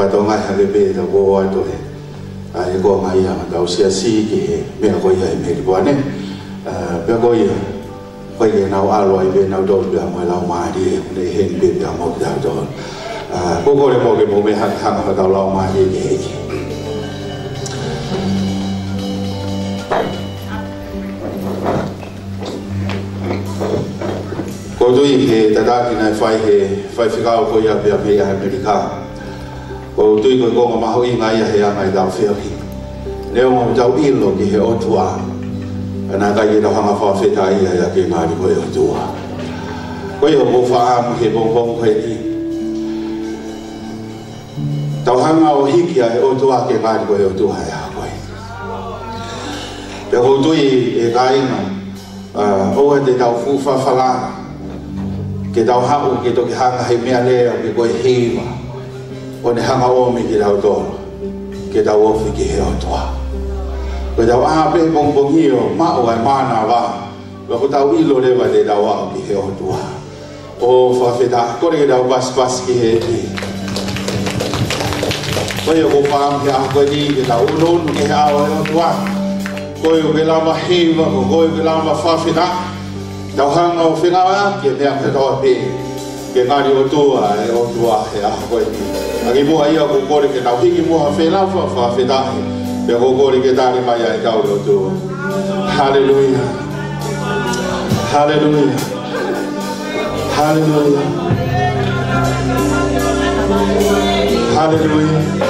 whatonga hake pe ta wo ato he a e ko ngai a tau sia si ki he mea koe ia me ki wane pe koe ia koe ia nau alo ai pe nau tau pia moe lau maa di e ne he ni pe pia mo pia tau ko ko le mo ke mo me haka haka tau lau maa di ki ki ko tui ke tataki nai whai he whai whikao ko ia pia pia Amerika. Ko tui ko konga maho i ngai he i tau whiaki. Leo mo tau ilo ki he otua. Ana kai ki tau hanga wha whita ia ia ke ngāri ko otua. Ko o ho ko he bongbong koe ni. Tau hanga o hiki a he otua ke ngāri ko e otua e a koe. Pe ko tui e kainga. oa te tau fufa falana ke tau hau ke toki hanga he mea lea ke koe heiva one hanga o mi ki lau tō ke tau ofi ki heo toa. Ko tau a ah, pe bongbongi o ma o ai mana wa. Wa ko tau ilo lewa le tau a ki heo toa. O whawheta kore ke tau pas pas ki he ki. Ko e ko pām ki a koe ni ke tau unonu ki hea o heo toa. Ko e ke lama hewa ko ko e ke lama whawheta tau hanga o whengawa ki e mea ke tau a ke ngāri o tua e eh, o tua he eh, aha koe ni a ki mua ia ko kore ke tau hiki mua whenawha wha whetahi. Pe ko kore ke tāri mai ai kau o tua Hallelujah. Hallelujah. Hallelujah. Hallelujah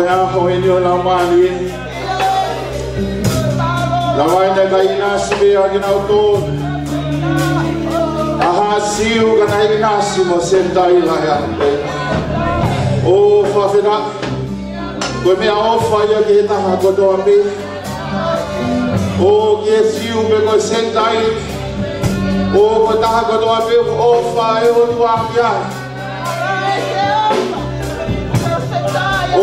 yako yaho eneo la mali lawanya kainasi beo ginautu ahasiu kana ignasi mo sentai la yampe o fafina. Kome aofa yo kita hakodoambi o gesiu bego sentai o kota hakodoambi ofa yo tuapiai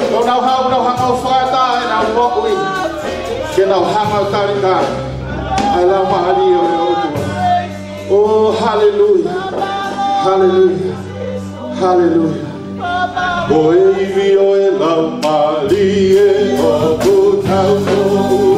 eo. Nau nau hau nau hangau whakata e nau mokui. Ke nau hangau tarika. Ai lau mahari o e otua. Oh, hallelujah. Hallelujah. Hallelujah. O e iwi o e lau mali e o putau no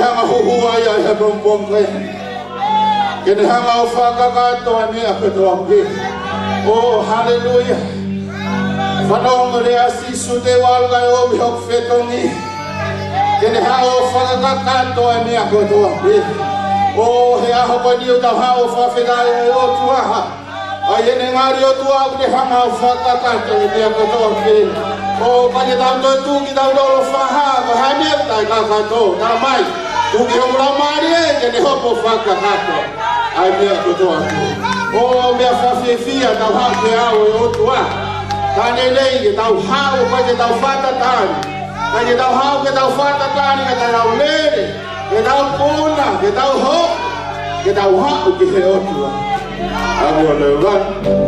hanga huhu ai ai he bombom koe. Kene hanga o whakakatoa ni a katoa mpe. Oh, hallelujah. Whanonga rea sisu te walga e omi hok whetongi. Kene hanga o whakakatoa ni a katoa mpe. Oh, he aho koe ni o tau hanga o whawhena e o tuaha. Oye ne mario tu abri hama ufata tatu ite ya kotoki. O pani tamdo tu ki tamdo lo faha ko hameta ka kato na mai. Tu ki umra que ke ne hopo faka kato. Ai mia kotoki. O mia fafifia tau hape au e otua. Tane leige tau hau o que fata tani. Pani tau hau ke tau fata tani ke tau lere. Ke tau puna, ke tau hopo. Ke tau hau ke he otua. I'm gonna run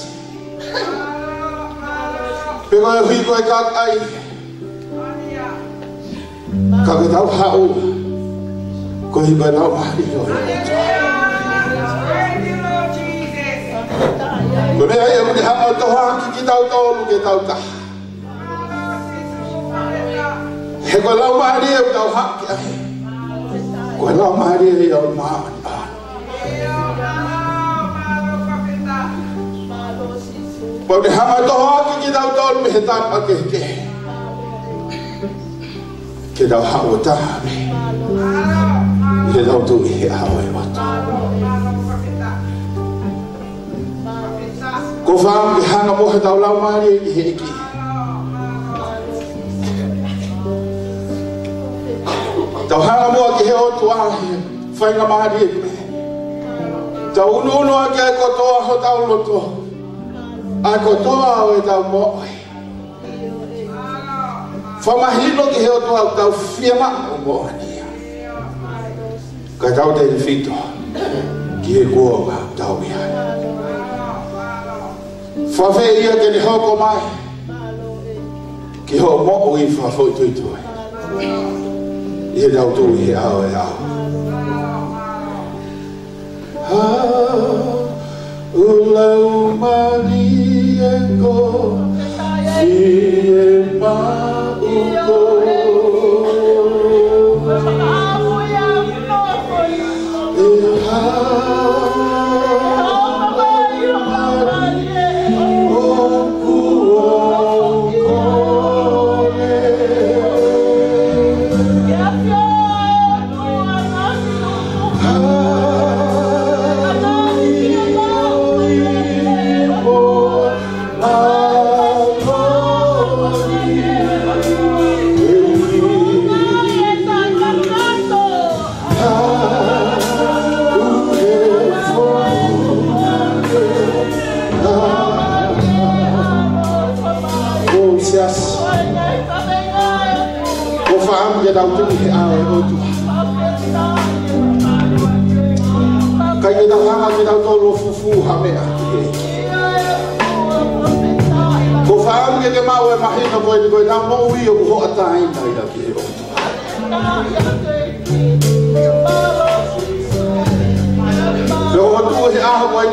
Pe koe hui koe kakai. Ka tau hao. Ko hi ba i Ko mea e mune hanga o toha ki tau ke tau taha. He ko lau mahari e tau haki ahe. Ko lau mahari e au maani Porque jamás todo que queda todo me está para que que que da hago ta me que da tu he hago e vato ko fam ke hanga mo heta ulau mari he ki tau hanga mo ke he o tua fai nga mari tau unu unu ke ko to ho tau loto A kotoa o e tau moa. Whamahino ki he o tu au tau whiama o moa nia. Ka tau te fito, ki he kua ma tau iha. Whawhe ia ke ni hoko mai, ki ho mo o i whawhoi tui tui. Ia tau tu i he ao e ao. Ha, ulau mani e ko, si e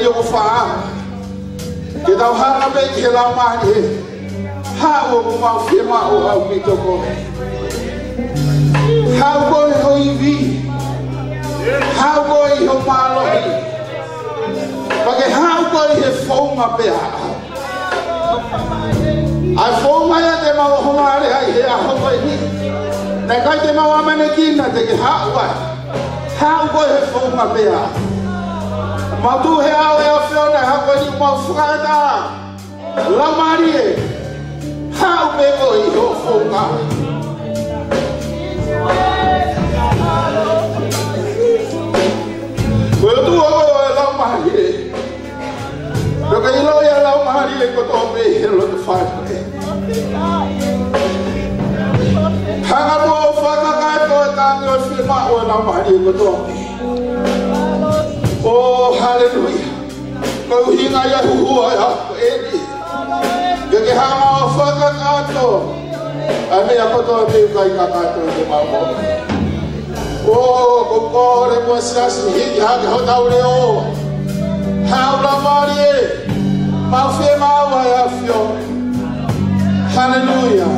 o ko. Ke tau hanga me ki he lau mahi he. Ha o ko mau fie ma o au pito ko. Ha o koe ho i vi. Ha o koe i ho mālohi. Pake ha o koe he whaunga pe haa. Ai fo mai a te mau honga are ai he aho mai ni. Nei kai te mau amane ki na te ki hau ai. Hau koe he fo ma pea. Ma Matu real é a fiona água de bofada. Lamarie. How me go yo foga. Quando o olho é lamarie. Eu ganhei lá e La marie que eu tomei ela do fato. Hanga mo faga kai to tango filma o lamarie que eu tomei. Oh, hallelujah. Ko uhinga ia huhua ia ko ni. Ke ke hanga o whakakato. A mea koto me kai kakato mamo. Oh, fie mau fio. Hallelujah.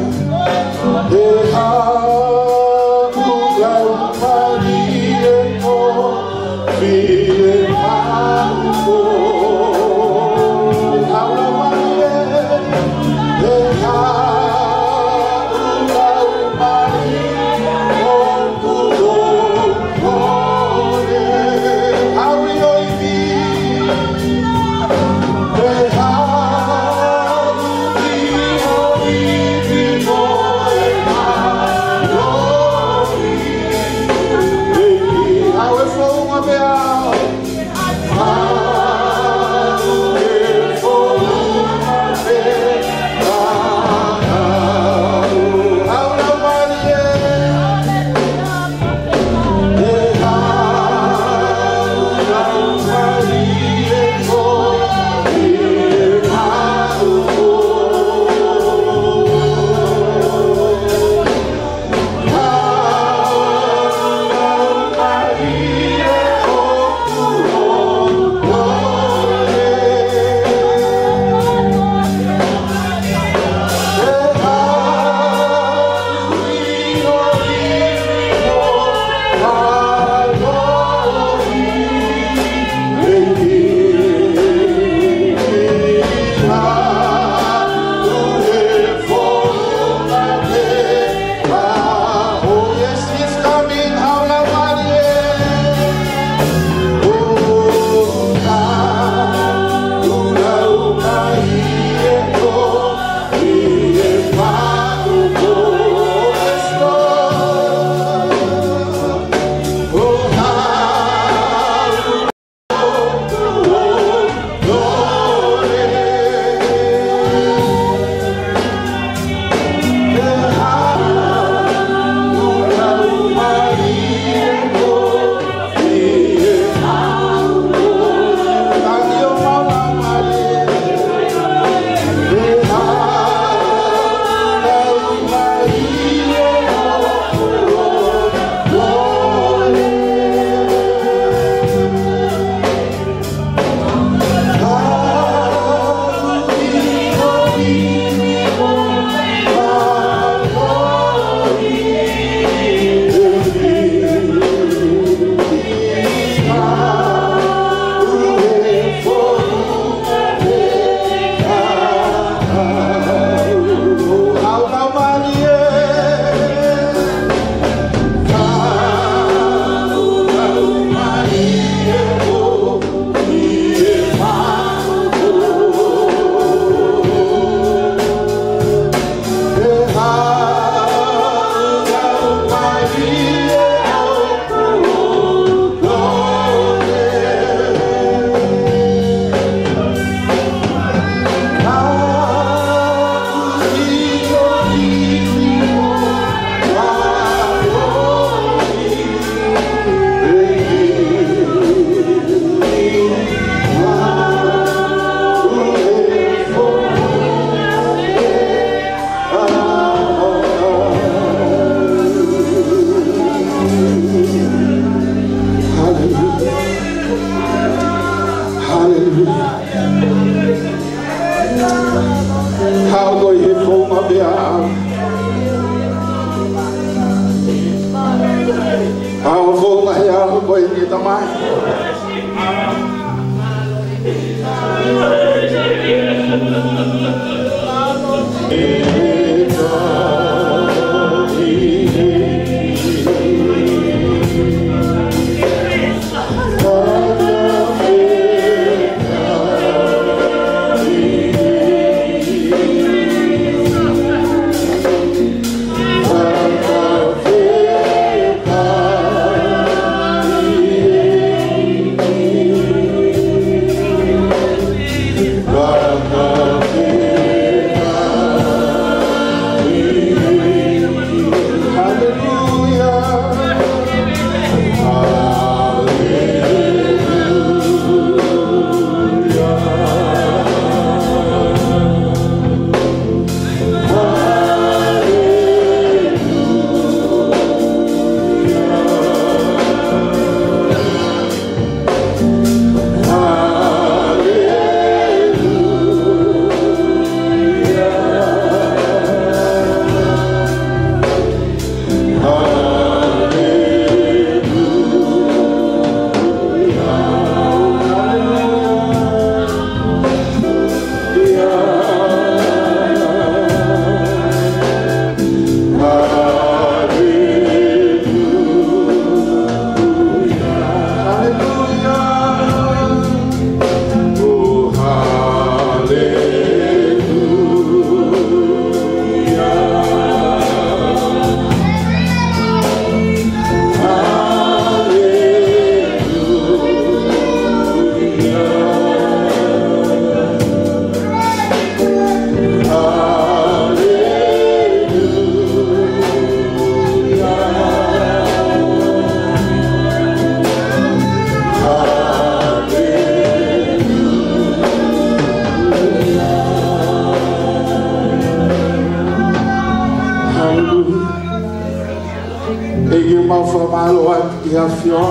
e i mau fa malo a i a fio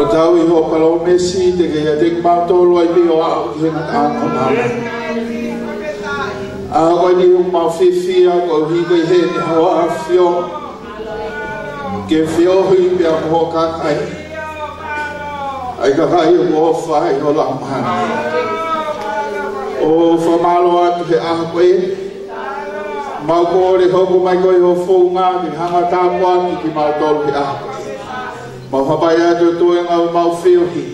o tau i ho palo mesi te ke i a teg mau tolo i o a i a ka ka mau a o i o mau fifia o i i he ni ho a fio ke fio hui a ho ka kai ai ka kai o mo fai o la mahana o fa malo a tu he a ko koe mau ko le hoko mai koi ho fou ngā ni hanga tā ki ki mau tolu ki aha. Mau hapai atu tue ngā u mau whiu ki.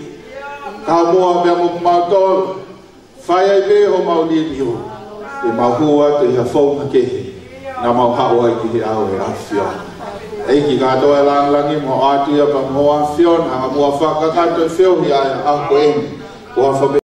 Tā mua mea mu mau tolu. Whai ai me ho mau ni ni ho. E mau hu atu i ha fou ngā kehe. Mau hau ai ki he au e a whiu ahi. Eiki kato e lang langi mo atu ia pa mua whiu na mua whakakato whiu hi ai a hako eni. Ua whamea.